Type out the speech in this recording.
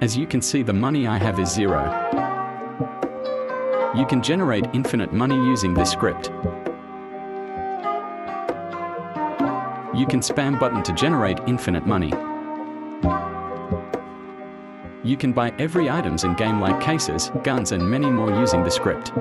As you can see, the money I have is zero. You can generate infinite money using this script. You can spam button to generate infinite money. You can buy every items in game like cases, guns and many more using the script.